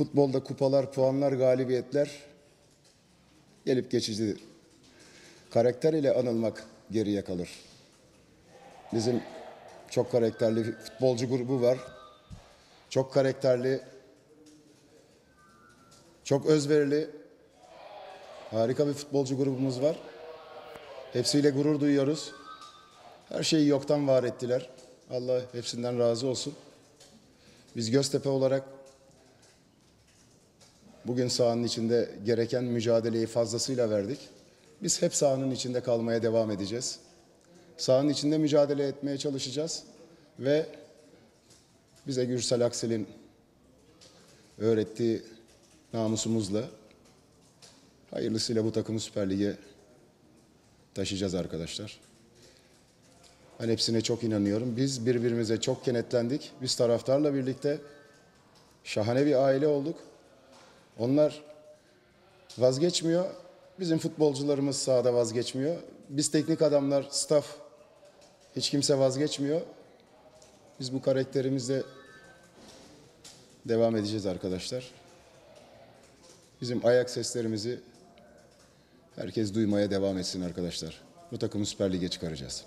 Futbolda kupalar, puanlar, galibiyetler gelip geçicidir. Karakter ile anılmak geriye kalır. Bizim çok karakterli futbolcu grubu var. Çok karakterli, çok özverili, harika bir futbolcu grubumuz var. Hepsiyle gurur duyuyoruz. Her şeyi yoktan var ettiler. Allah hepsinden razı olsun. Biz Göztepe olarak bugün sahanın içinde gereken mücadeleyi fazlasıyla verdik. Biz hep sahanın içinde kalmaya devam edeceğiz. Sahanın içinde mücadele etmeye çalışacağız ve bize Gürsel Aksel'in öğrettiği namusumuzla hayırlısıyla bu takımı Süper Lig'e taşıyacağız arkadaşlar. Ben hepsine çok inanıyorum. Biz birbirimize çok kenetlendik. Biz taraftarla birlikte şahane bir aile olduk. Onlar vazgeçmiyor. Bizim futbolcularımız sahada vazgeçmiyor. Biz teknik adamlar, staff hiç kimse vazgeçmiyor. Biz bu karakterimizle devam edeceğiz arkadaşlar. Bizim ayak seslerimizi herkes duymaya devam etsin arkadaşlar. Bu takımı Süper Lig'e çıkaracağız.